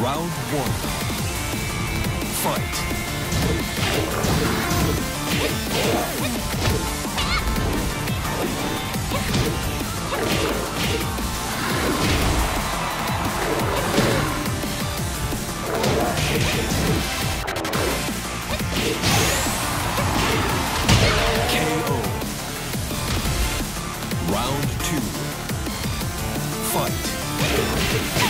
Round one. Fight. KO. Round two. Fight.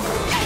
Fight.